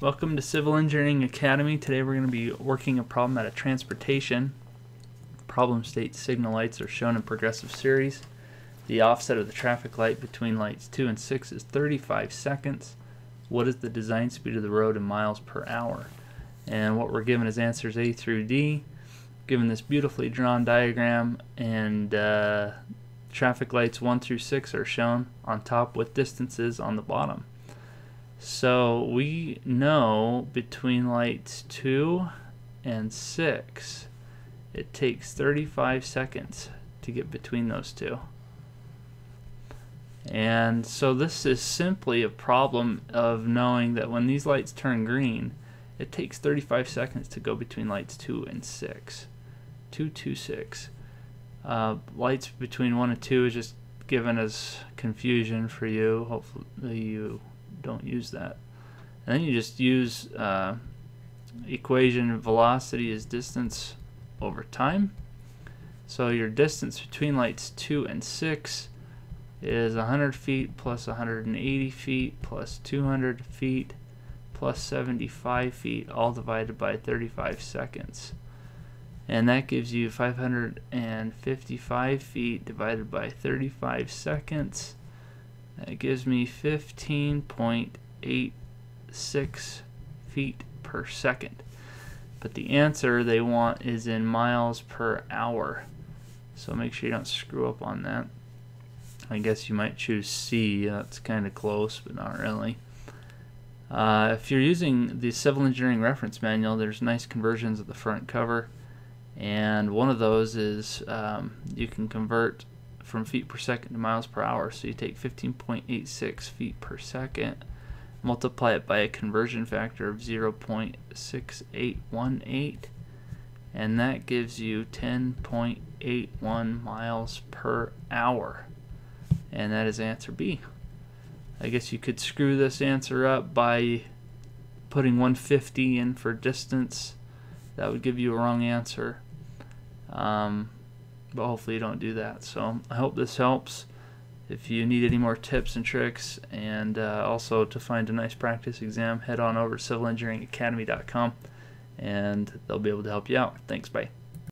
Welcome to Civil Engineering Academy. Today we're going to be working a problem out of transportation. Problem states signal lights are shown in progressive series. The offset of the traffic light between lights 2 and 6 is 35 seconds. What is the design speed of the road in miles per hour? And what we're given is answers A through D. Given this beautifully drawn diagram and uh, traffic lights 1 through 6 are shown on top with distances on the bottom. So we know between lights 2 and 6, it takes 35 seconds to get between those two. And so this is simply a problem of knowing that when these lights turn green, it takes 35 seconds to go between lights 2 and 6. 2, 2, 6. Uh, lights between 1 and 2 is just given as confusion for you. Hopefully you don't use that. And then you just use uh, equation velocity is distance over time. So your distance between lights 2 and 6 is 100 feet plus 180 feet plus 200 feet plus 75 feet, all divided by 35 seconds. And that gives you 555 feet divided by 35 seconds that gives me 15.86 feet per second. But the answer they want is in miles per hour. So make sure you don't screw up on that. I guess you might choose C. That's kind of close, but not really. Uh, if you're using the Civil Engineering Reference Manual, there's nice conversions at the front cover. And one of those is um, you can convert from feet per second to miles per hour. So you take 15.86 feet per second, multiply it by a conversion factor of 0.6818, and that gives you 10.81 miles per hour. And that is answer B. I guess you could screw this answer up by putting 150 in for distance. That would give you a wrong answer. Um, but hopefully you don't do that. So I hope this helps. If you need any more tips and tricks, and uh, also to find a nice practice exam, head on over to civilengineeringacademy.com and they'll be able to help you out. Thanks, bye.